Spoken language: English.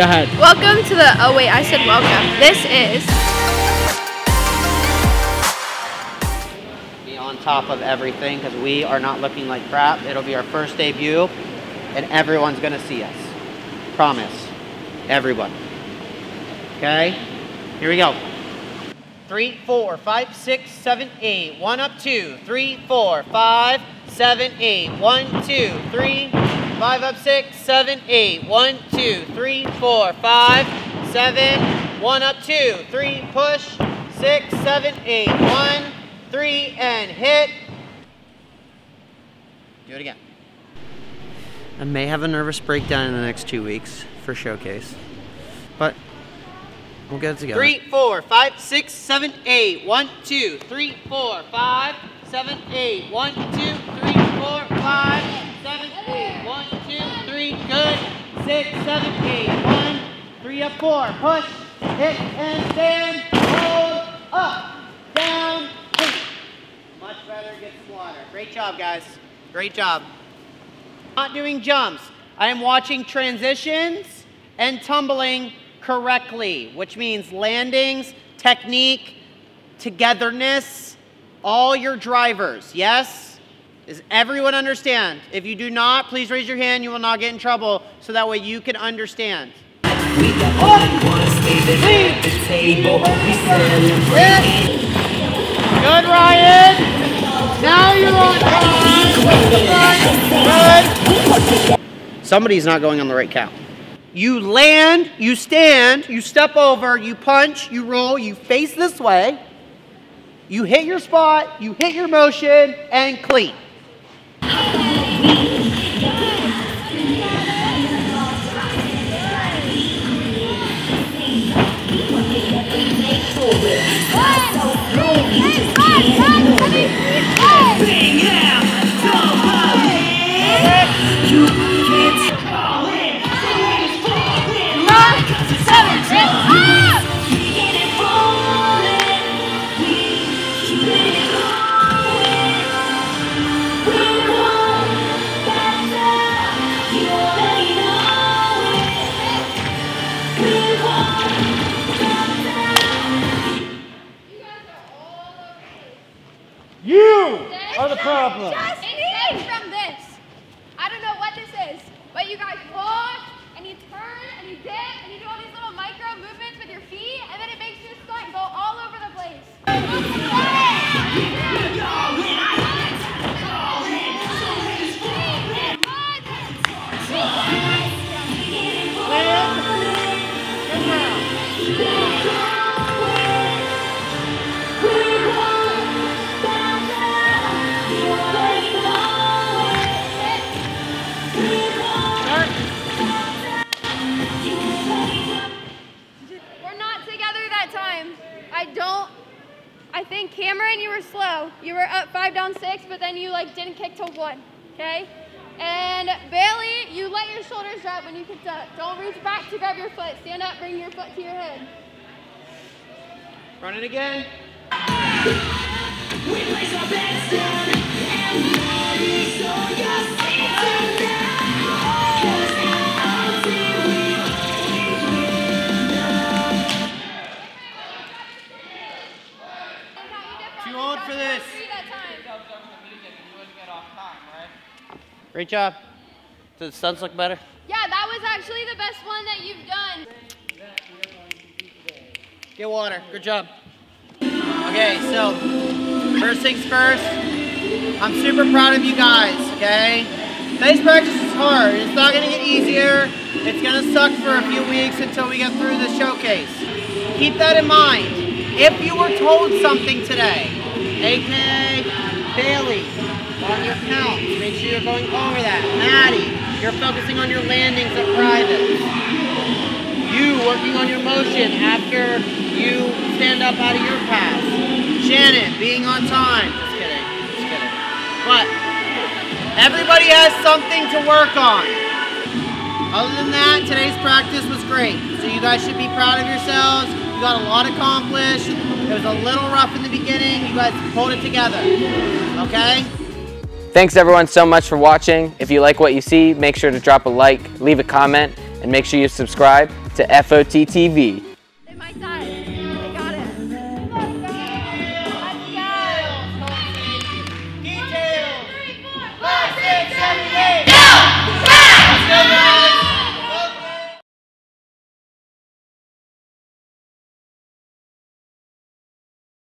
Go ahead. Welcome to the, oh wait, I said welcome. This is Be on top of everything because we are not looking like crap. It'll be our first debut and everyone's gonna see us. Promise. Everyone. Okay? Here we go. Three, four, five, six, seven, eight. One up, two, three, four, five, seven, eight. One, two, three, five up, six, seven, eight. One, two, three, four, five, seven. One up, two, three, push, six, seven, eight. One, three, and hit. Do it again. I may have a nervous breakdown in the next two weeks for showcase, but we'll get it together. Three, four, five, six, seven, eight. One, two, three, four, five, seven, eight. One, two, three, four, five, seven, eight. One, two, three, good. Six, seven, eight. One, three up, four. Push, hit, and stand. Hold, up, down, hit. Much better, get slaughter. Great job, guys. Great job. Not doing jumps. I am watching transitions and tumbling correctly, which means landings, technique, togetherness, all your drivers. Yes? Does everyone understand? If you do not, please raise your hand. You will not get in trouble so that way you can understand. We the only ones standing at the table. We celebrating. Good, Ryan. Now you're on time. Good. Somebody's not going on the right count. You land, you stand, you step over, you punch, you roll, you face this way, you hit your spot, you hit your motion, and clean. Bang I think Cameron, you were slow. You were up five down six, but then you like didn't kick till one. Okay. And Bailey, you let your shoulders drop when you kicked up. Don't reach back to grab your foot. Stand up, bring your foot to your head. Run it again. We place our bets down and money, so Too old for this. three that time. Great job. Does the stunts look better? Yeah, that was actually the best one that you've done. Get water. Good job. Okay, so first things first, I'm super proud of you guys, okay? Face practice is hard. It's not gonna get easier. It's gonna suck for a few weeks until we get through the showcase. Keep that in mind. If you were told something today, aka Bailey, on your counts, make sure you're going over that. Maddie, you're focusing on your landings at private you working on your motion after you stand up out of your pass. Shannon being on time. Just kidding. Just kidding. But everybody has something to work on. Other than that, today's practice was great. So you guys should be proud of yourselves. You got a lot accomplished. It was a little rough in the beginning. You guys pulled it together. Okay? Thanks everyone so much for watching. If you like what you see, make sure to drop a like, leave a comment, and make sure you subscribe. to FOT TV.